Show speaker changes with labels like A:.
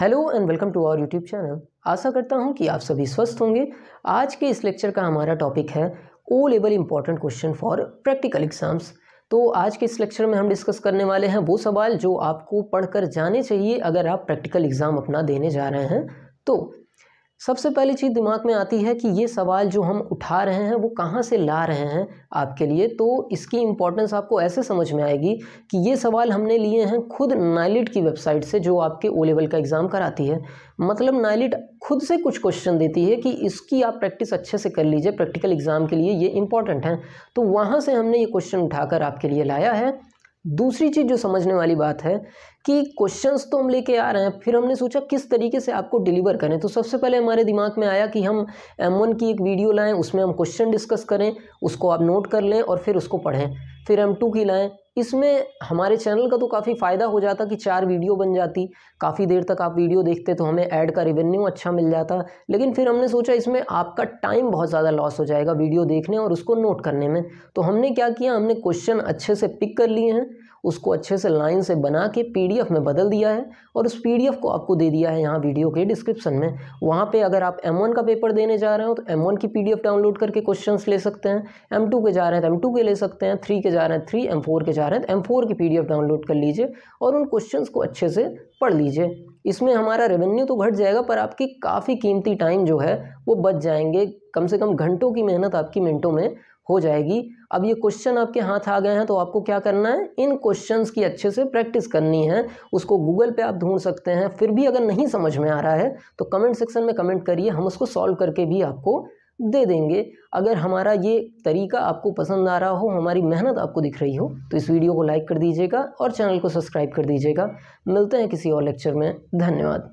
A: Hello and welcome to our YouTube channel. आशा करता हूँ कि आप सभी स्वस्थ होंगे। आज के इस लेक्चर का हमारा टॉपिक है O level important question for practical exams तो आज के इस लेक्चर में हम डिस्कस करने वाले हैं वो सवाल जो आपको पढ़कर जाने चाहिए अगर आप प्रैक्टिकल एग्ज़ाम अपना देने जा रहे हैं। तो सबसे पहली चीज़ दिमाग में आती है कि ये सवाल जो हम उठा रहे हैं, वो कहाँ से ला रहे हैं आपके लिए तो इसकी इम्पोर्टेंस आपको ऐसे समझ में आएगी कि ये सवाल हमने लिए हैं खुद नाइलिट की वेबसाइट से, जो आपके ओ लेवल का एग्ज़ाम कराती है। मतलब नाइलिट खुद से कुछ क्वेश्चन देती है कि इसकी आप प्रैक्टिस अच्छे से कर लीजिए प्रैक्टिकल एग्ज़ाम के लिए ये इंपॉर्टेंट हैं। तो वहाँ से हमने ये क्वेश्चन उठाकर आपके लिए लाया है। दूसरी चीज़ जो समझने वाली बात है कि क्वेश्चंस तो हम लेके आ रहे हैं, फिर हमने सोचा किस तरीके से आपको डिलीवर करें। तो सबसे पहले हमारे दिमाग में आया कि हम एम की एक वीडियो लाएँ, उसमें हम क्वेश्चन डिस्कस करें, उसको आप नोट कर लें और फिर उसको पढ़ें। फिर एम टू की लाएँ। इसमें हमारे चैनल का तो काफ़ी फ़ायदा हो जाता कि चार वीडियो बन जाती। काफ़ी देर तक आप वीडियो देखते तो हमें ऐड का रेवेन्यू अच्छा मिल जाता। लेकिन फिर हमने सोचा इसमें आपका टाइम बहुत ज़्यादा लॉस हो जाएगा वीडियो देखने और उसको नोट करने में। तो हमने क्या किया? हमने क्वेश्चन अच्छे से पिक कर लिए हैं उसको अच्छे से लाइन से बना के पीडीएफ में बदल दिया है और उस पीडीएफ को आपको दे दिया है यहाँ वीडियो के डिस्क्रिप्शन में। वहाँ पे अगर आप एम का पेपर देने जा रहे हो तो एम की पीडीएफ डाउनलोड करके क्वेश्चंस ले सकते हैं। एम के जा रहे हैं तो एम के ले सकते हैं। थ्री के जा रहे हैं थ्री एम के जा रहे हैं तो एम की पी डाउनलोड कर लीजिए और उन क्वेश्चन को अच्छे से पढ़ लीजिए। इसमें हमारा रेवेन्यू तो घट जाएगा, पर आपकी काफ़ी कीमती टाइम जो है, वो बच जाएँगे। कम से कम घंटों की मेहनत आपकी मिनटों में हो जाएगी। अब ये क्वेश्चन आपके हाथ आ गए हैं तो आपको क्या करना है? इन क्वेश्चंस की अच्छे से प्रैक्टिस करनी है। उसको गूगल पे आप ढूंढ सकते हैं। फिर भी अगर नहीं समझ में आ रहा है तो कमेंट सेक्शन में कमेंट करिए। हम उसको सॉल्व करके भी आपको दे देंगे। अगर हमारा ये तरीका आपको पसंद आ रहा हो, हमारी मेहनत आपको दिख रही हो तो इस वीडियो को लाइक कर दीजिएगा और चैनल को सब्सक्राइब कर दीजिएगा। मिलते हैं किसी और लेक्चर में। धन्यवाद।